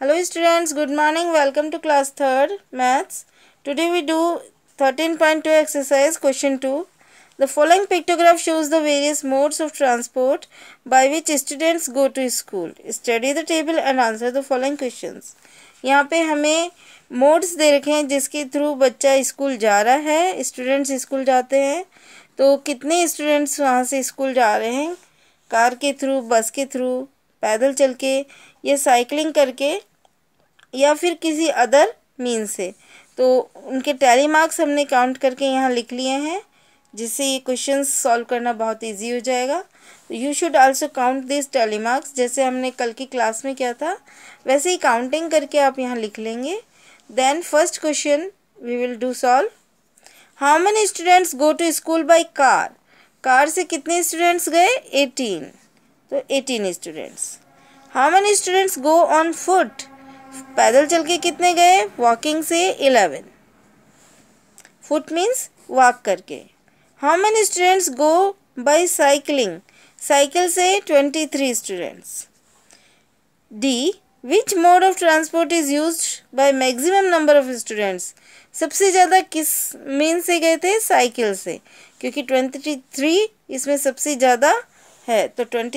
Hello students good morning welcome to class third maths today we do thirteen point two exercise question two the following pictograph shows the various modes of transport by which students go to school study the table and answer the following question यहाँ पे हमें modes दे रखे हैं जिसके through बच्चा school जा रहा है स्टूडेंट्स स्कूल जाते हैं। तो कितने स्टूडेंट्स वहाँ से स्कूल जा रहे हैं? कार के थ्रू बस के थ्रू पैदल चल के, या साइकिलिंग करके, या फिर किसी अदर मीन से। तो उनके टैली मार्क्स हमने काउंट करके यहाँ लिख लिए हैं, जिससे ये क्वेश्चन सॉल्व करना बहुत इजी हो जाएगा। You should also count this tally marks जैसे हमने कल की क्लास में किया था। वैसे ही काउंटिंग करके आप यहाँ लिख लेंगे। Then first question we will do solve how many students go to school by car car से कितने स्टूडेंट्स गए? एटीन तो eighteen students how many students go on foot पैदल चल के कितने गए? वॉकिंग से इलेवन फुट मीन्स वॉक करके. How many students go by cycling cycle से twenty three students the which mode of transport is use by maximum number of students सबसे ज़्यादा किस मीन से गए थे? साइकिल से. क्योंकि ट्वेंटी थ्री इसमें सबसे ज़्यादा है तो ट्वेंटी